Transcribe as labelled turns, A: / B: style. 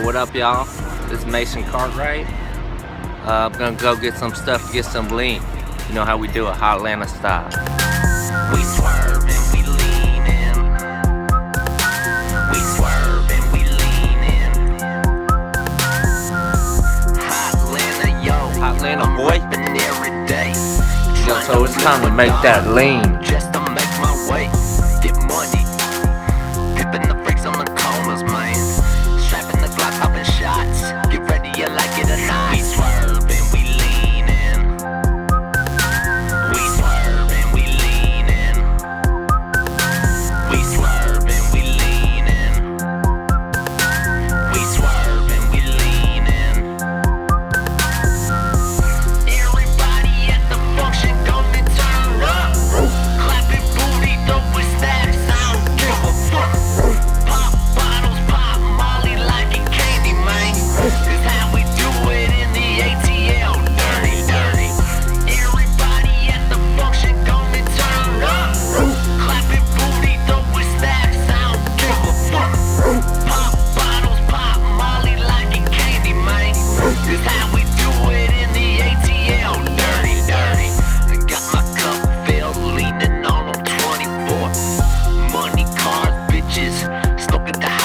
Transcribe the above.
A: what up, y'all? This is Mason Cartwright. Uh, I'm gonna go get some stuff, get some lean. You know how we do it, Hot Atlanta style.
B: We swerve and we lean in. We swerve and we lean in. Hot Atlanta, yo.
A: Hot Atlanta, boy.
B: rapping every day.
A: Yo, so it's time to make that lean.
B: Just up at the.